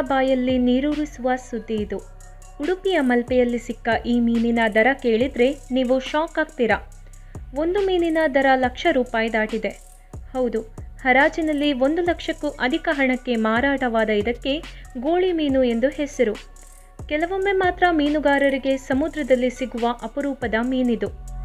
ಬಾಯಲ್ಲಿ ನೀರೂರಿಸುವ ಸುದ್ದಿ ಇದು. ಉಡುಪಿಯ ಮಲ್ಪೆಯಲ್ಲಿ ಸಿಕ್ಕ ಈ ಮೀನಿನ ದರ ಕೇಳಿದರೆ ನೀವು ಶಾಕ್ ಆಗ್ತೀರಾ? ಒಂದು ಮೀನಿನ ದರ ಲಕ್ಷ ರೂಪಾಯಿ ದಾಟಿದೆ. ಹೌದು, ಹರಾಜಿನಲ್ಲಿ ಒಂದು ಲಕ್ಷಕ್ಕೂ ಅಧಿಕ ಹಣಕ್ಕೆ ಮಾರಾಟವಾದ ಇದಕ್ಕೆ ಗೋಳಿ ಮೀನು ಎಂದು ಹೆಸರು. ಕೆಲವೊಮ್ಮೆ ಮಾತ್ರ ಮೀನುಗಾರರಿಗೆ ಸಮುದ್ರದಲ್ಲಿ ಸಿಗುವ ಅಪರೂಪದ ಮೀನಿದು.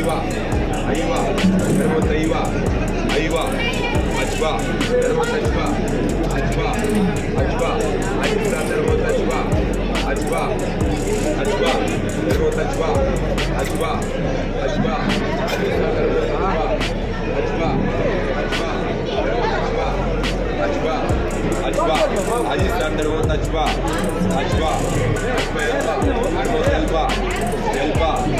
ಈ ಮೀನು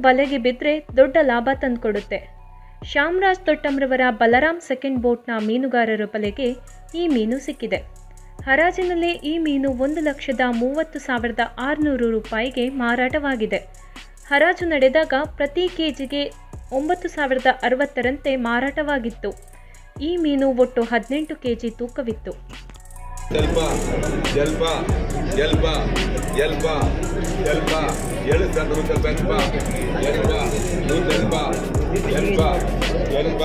ಬಲೆಗೆ ಬಿದ್ದರೆ ದೊಡ್ಡ ಲಾಭ ತಂದುಕೊಡುತ್ತೆ. ಶ್ಯಾಮರಾಜ್ ತೊಟ್ಟಮ್ರವರ ಬಲರಾಮ್ ಸೆಕೆಂಡ್ ಬೋಟ್ನ ಮೀನುಗಾರರ ಬಲೆಗೆ ಈ ಮೀನು ಸಿಕ್ಕಿದೆ. ಹರಾಜಿನಲ್ಲಿ ಈ ಮೀನು ಒಂದು ಲಕ್ಷದ ಮೂವತ್ತು ಸಾವಿರದ ಆರುನೂರು ರೂಪಾಯಿಗೆ ಮಾರಾಟವಾಗಿದೆ. ಹರಾಜು ನಡೆದಾಗ ಪ್ರತಿ ಕೆಜಿಗೆ ಒಂಬತ್ತು ಸಾವಿರದ ಅರವತ್ತರಂತೆ ಮಾರಾಟವಾಗಿತ್ತು. ಈ ಮೀನು ಒಟ್ಟು ಹದಿನೆಂಟು ಕೆಜಿ ತೂಕವಿತ್ತು. ಜಲ್ಪ ಜಲ್ಪ ಜಲ್ಪ ಜಲ್ಪ ಜಲ್ಪ ಏಳು ಸಣ್ಣ ಸ್ವಲ್ಪ ಎಲ್ಪ ಜಲ್ಪ ನೂತೆಲ್ಪ ಎಲ್ಪ ಎಲ್ಪ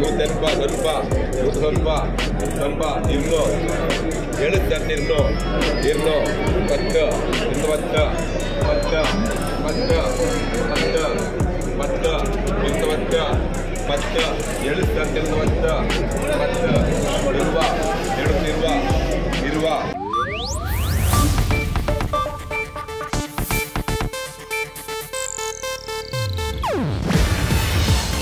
ನೂತೆಲ್ಪ ಸ್ವಲ್ಪ ನೂತ ಸ್ವಲ್ಪ ಸ್ವಲ್ಪ ಏಳು ಸಣ್ಣ ಪತ್ತ ಇರ್ನೋ, ಪತ್ತು ಪತ್ತ, ಪತ್ತು ಹತ್ತು ಪತ್ತು ಪತ್ತು ಇನ್ನೊತ್ತು ಪತ್ತು ಏಳು ಸಣ್ಣ ಇನ್ನೊತ್ತು ಪತ್ತು, ಇರುವ ಹೇಳುತ್ತಿರುವ ಇರುವ.